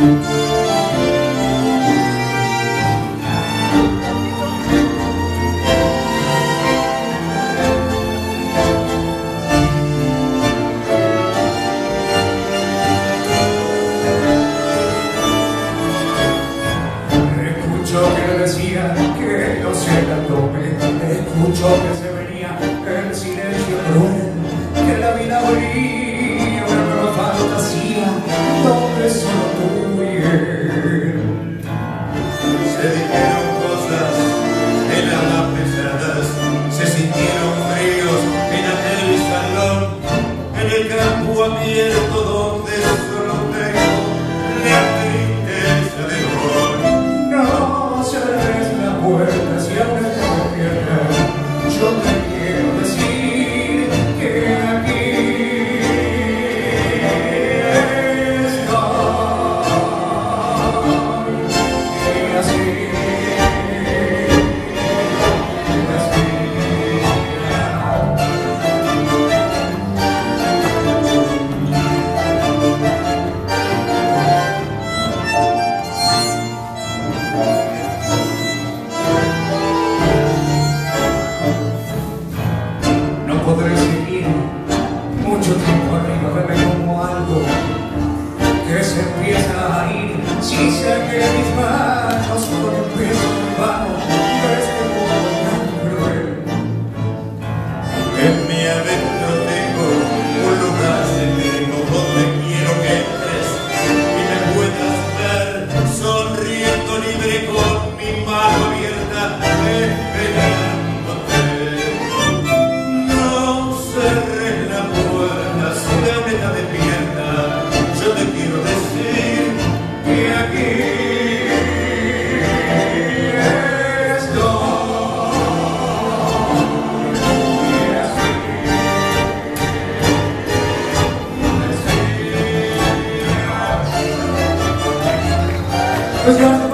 Escucho que decía que no se la tome, escucho que se Quiero mucho tiempo arriba bebe como algo que se empieza a ir si se queda This one?